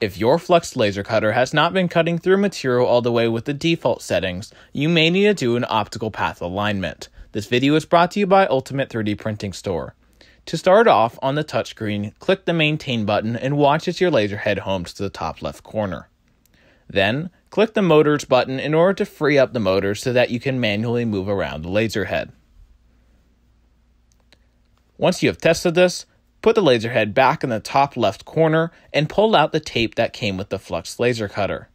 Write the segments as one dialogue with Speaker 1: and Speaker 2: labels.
Speaker 1: If your flux laser cutter has not been cutting through material all the way with the default settings, you may need to do an optical path alignment. This video is brought to you by Ultimate 3D Printing Store. To start off on the touchscreen, click the Maintain button and watch as your laser head homes to the top left corner. Then, click the Motors button in order to free up the motors so that you can manually move around the laser head. Once you have tested this, Put the laser head back in the top left corner and pull out the tape that came with the flux laser cutter.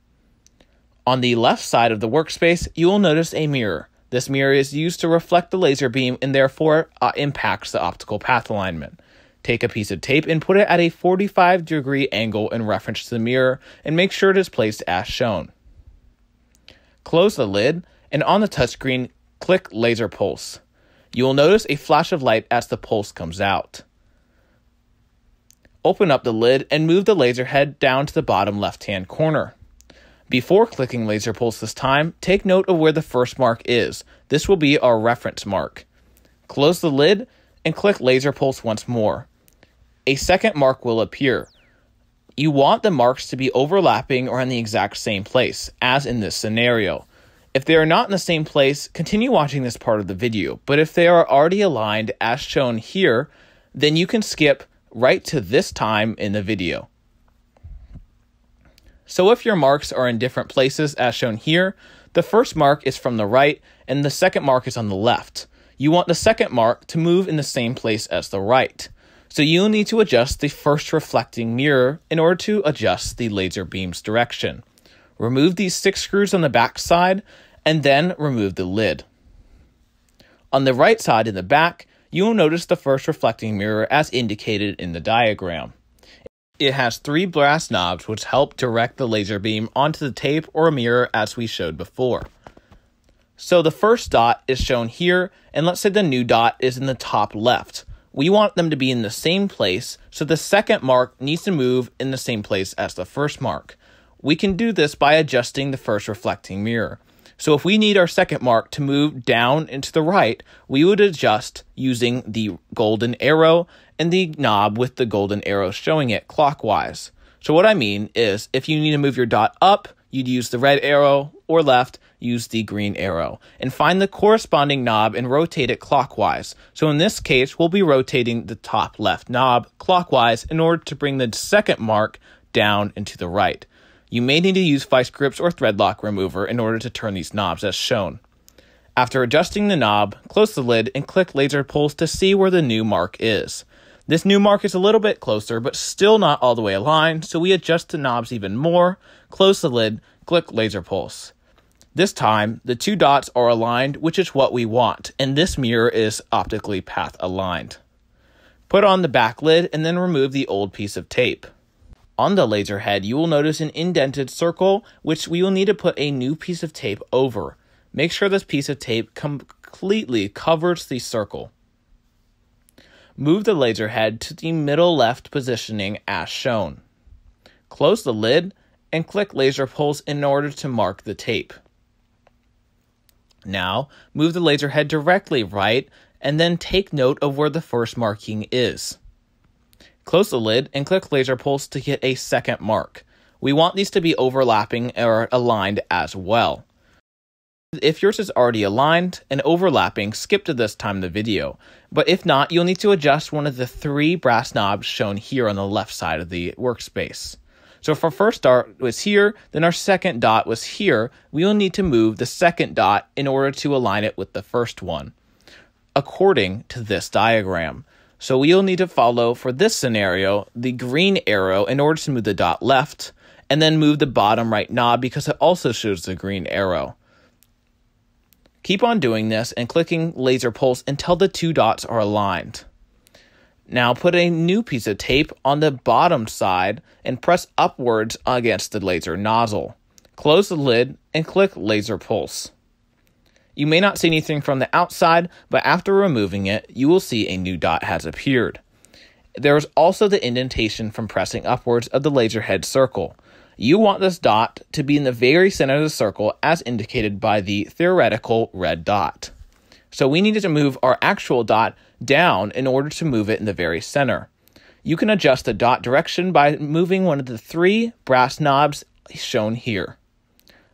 Speaker 1: On the left side of the workspace, you will notice a mirror. This mirror is used to reflect the laser beam and therefore uh, impacts the optical path alignment. Take a piece of tape and put it at a 45 degree angle in reference to the mirror and make sure it is placed as shown. Close the lid and on the touchscreen, click Laser Pulse. You will notice a flash of light as the pulse comes out. Open up the lid and move the laser head down to the bottom left hand corner. Before clicking laser pulse this time, take note of where the first mark is. This will be our reference mark. Close the lid and click laser pulse once more. A second mark will appear. You want the marks to be overlapping or in the exact same place, as in this scenario. If they are not in the same place, continue watching this part of the video, but if they are already aligned as shown here, then you can skip right to this time in the video. So if your marks are in different places as shown here, the first mark is from the right and the second mark is on the left. You want the second mark to move in the same place as the right. So you'll need to adjust the first reflecting mirror in order to adjust the laser beam's direction. Remove these six screws on the back side and then remove the lid. On the right side in the back, you will notice the first reflecting mirror as indicated in the diagram. It has three brass knobs which help direct the laser beam onto the tape or mirror as we showed before. So the first dot is shown here, and let's say the new dot is in the top left. We want them to be in the same place, so the second mark needs to move in the same place as the first mark. We can do this by adjusting the first reflecting mirror. So if we need our second mark to move down and to the right, we would adjust using the golden arrow and the knob with the golden arrow showing it clockwise. So what I mean is if you need to move your dot up, you'd use the red arrow or left, use the green arrow and find the corresponding knob and rotate it clockwise. So in this case, we'll be rotating the top left knob clockwise in order to bring the second mark down and to the right. You may need to use vice grips or thread lock remover in order to turn these knobs as shown. After adjusting the knob, close the lid and click laser pulse to see where the new mark is. This new mark is a little bit closer, but still not all the way aligned, so we adjust the knobs even more, close the lid, click laser pulse. This time, the two dots are aligned, which is what we want, and this mirror is optically path aligned. Put on the back lid and then remove the old piece of tape. On the laser head, you will notice an indented circle, which we will need to put a new piece of tape over. Make sure this piece of tape completely covers the circle. Move the laser head to the middle left positioning as shown. Close the lid and click laser pulse in order to mark the tape. Now, move the laser head directly right and then take note of where the first marking is. Close the lid and click laser pulse to get a second mark. We want these to be overlapping or aligned as well. If yours is already aligned and overlapping, skip to this time the video. But if not, you'll need to adjust one of the three brass knobs shown here on the left side of the workspace. So if our first dot was here, then our second dot was here, we will need to move the second dot in order to align it with the first one, according to this diagram. So we'll need to follow, for this scenario, the green arrow in order to move the dot left, and then move the bottom right knob because it also shows the green arrow. Keep on doing this and clicking laser pulse until the two dots are aligned. Now put a new piece of tape on the bottom side and press upwards against the laser nozzle. Close the lid and click laser pulse. You may not see anything from the outside, but after removing it, you will see a new dot has appeared. There is also the indentation from pressing upwards of the laser head circle. You want this dot to be in the very center of the circle as indicated by the theoretical red dot. So we needed to move our actual dot down in order to move it in the very center. You can adjust the dot direction by moving one of the three brass knobs shown here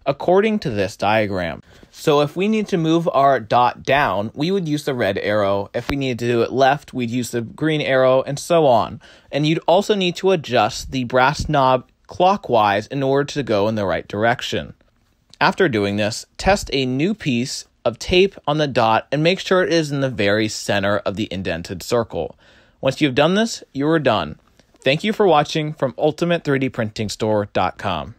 Speaker 1: according to this diagram. So if we need to move our dot down, we would use the red arrow. If we needed to do it left, we'd use the green arrow and so on. And you'd also need to adjust the brass knob clockwise in order to go in the right direction. After doing this, test a new piece of tape on the dot and make sure it is in the very center of the indented circle. Once you've done this, you are done. Thank you for watching from ultimate3dprintingstore.com.